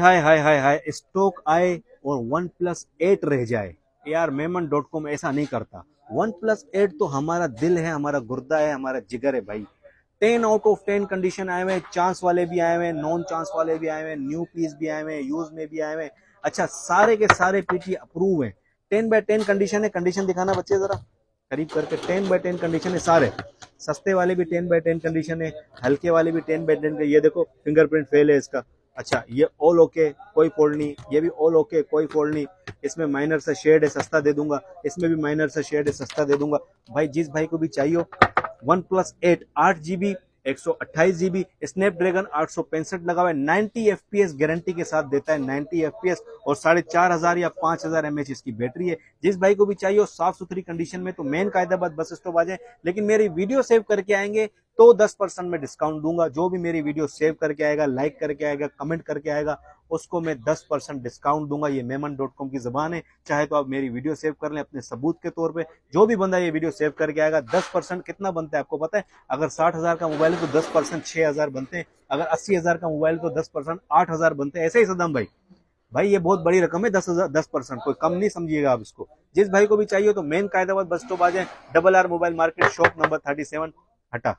हाय हाय हाय हाय stock आए और one plus eight रह जाए। यार, मेमन डॉट कॉम ऐसा नहीं करता। वन प्लस एट तो हमारा दिल है, हमारा गुर्दा है, हमारा जिगर है भाई। Ten out of ten condition आए हुए चांस वाले भी आए हुए नॉन चांस वाले भी आए हुए न्यू पीस भी आए हुए यूज़ में भी आए हुए अच्छा सारे के सारे पीटी अप्रूव है। टेन बाय टेन कंडीशन है कंडीशन दिखाना बच्चे जरा। करीब करके टेन बाय टेन कंडीशन है सारे। सस्ते वाले भी टेन बाय टेन कंडीशन है, हल्के वाले भी टेन बाय टेन ये देखो फिंगरप्रिंट फेल है इसका। अच्छा ये ऑल ओके कोई फोल्ड नहीं, ये भी ऑल ओके कोई फोल्ड नहीं। इसमें माइनर सा शेड है, सस्ता दे दूँगा। इसमें भी माइनर सा शेड है, सस्ता दे दूँगा। भाई, जिस भाई को भी चाहिए वन प्लस एट आठ जीबी एक सौ अट्ठाईस जीबी, स्नैपड्रैगन आठ सौ पैंसठ लगा हुआ है नाइनटी एस गारंटी के साथ देता है नाइनटी एस और साढ़े चार हज़ार या पाँच हज़ार एम एच इसकी बैटरी है। जिस भाई को भी चाहिए साफ़ सुथरी कंडीशन में तो मेन कायदाबाद बस स्टॉप आ जाए। लेकिन मेरी वीडियो सेव करके आएँगे तो दस परसेंट में डिस्काउंट दूँगा। जो भी मेरी वीडियो सेव करके आएगा लाइक करके आएगा कमेंट करके आएगा उसको मैं दस परसेंट डिस्काउंट दूँगा। ये मेमन डॉट कॉम की जबान है। चाहे तो आप मेरी वीडियो सेव कर लें अपने सबूत के तौर पे। जो भी बंदा ये वीडियो सेव करके आएगा, दस परसेंट कितना बनता है आपको पता है? अगर साठ हज़ार का मोबाइल है तो दस परसेंट छह हज़ार बनते हैं। अगर अस्सी हज़ार का मोबाइल तो दस परसेंट आठ हज़ार बनते हैं। ऐसे ही सदम भाई। भाई, ये बहुत बड़ी रकम है, दस हज़ार, दस परसेंट। कोई कम नहीं समझिएगा आप इसको। जिस भाई को भी चाहिए तो मेन कायदाबाद बस स्टॉप आ जाए। Double R mobile market shop number thirty seven हटा।